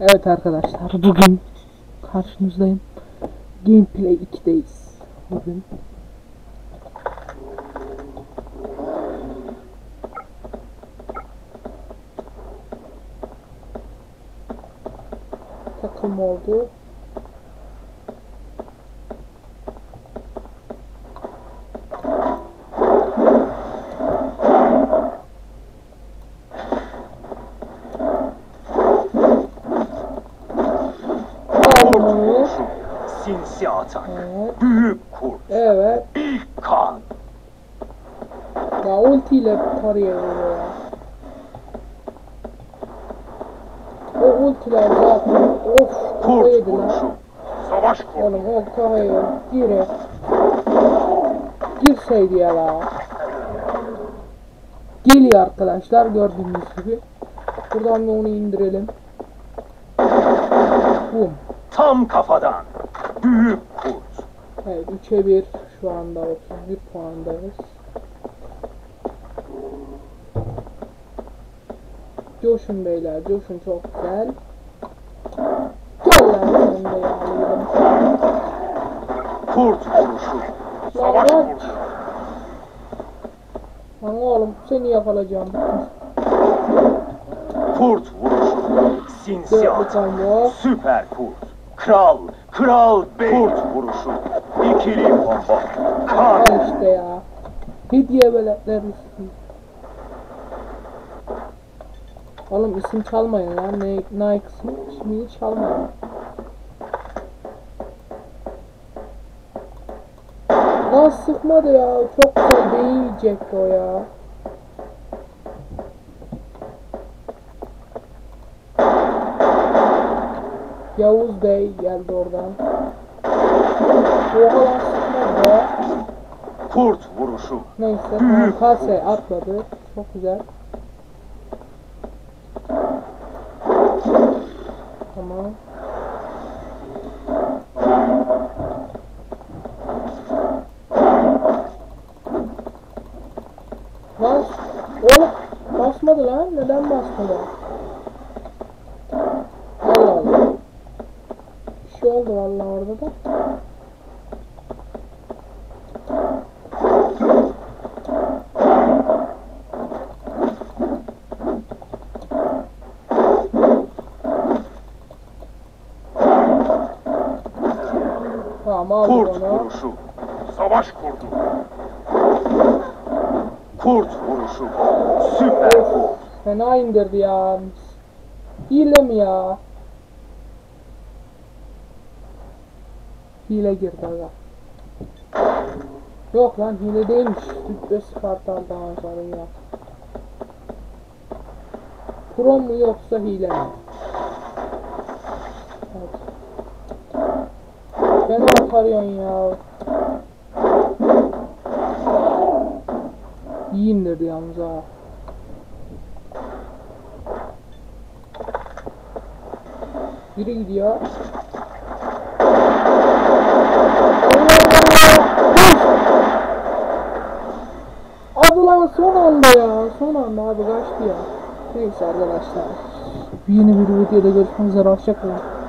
Evet arkadaşlar bugün karşınızdayım. Gameplay 2'deyiz. Bugün. Takım oldu. Sinsi atak. Evet. Büyük kurt. Evet. İlk kan. Ya ultiyle tarıyor böyle ya. O ultiler zaten of kafa Kurt yedi lan. Savaş kurdu. Oğlum o kafayı gire. Girseydi ya la. Geliyor arkadaşlar gördüğünüz gibi. Buradan da onu indirelim. Bum. Tam kafadan. Büyük kurt. Evet 3'e 1 şu anda 31 puandayız. Coşun beyler coşun çok güzel. Gel lan. Kurt vuruşu. Savaş Lan kurdu. Lan oğlum seni yakalayacağım. Kurt vuruşu. Sinsi atak. Süper kurt. Kral. Kral bey. Kurt vuruşu. İkili combo. Kan. İşte ya. Hediye veletler üstü. Oğlum isim çalmayın lan. Ne, Nike ismi, ismini çalmayın. Lan sıkmadı ya. Çok güzel beyin yiyecekti o ya. Yavuz Bey geldi oradan. Oha lan. Kurt vuruşu. Neyse tamam kase atladı. Çok güzel. Tamam. Lan oğlum basmadı lan. Neden basmadı? Oldu vallahi orada da. Tamam Kurt onu. vuruşu. Savaş kurdu. Kurt vuruşu. Süper kurt. Fena indirdi ya. Hile mi ya? Hile girdi aga. Yok lan hile değilmiş. Rütbe Spartal dağıncarı ya. Pro mu yoksa hile mi? Evet. Beni akarıyorsun ya. İyi indirdi yalnız ha. Biri gidiyor. Abi lan son anda anda abi kaçtı ya. Neyse arkadaşlar. Yeni bir videoda görüşmek üzere. Hoşçakalın.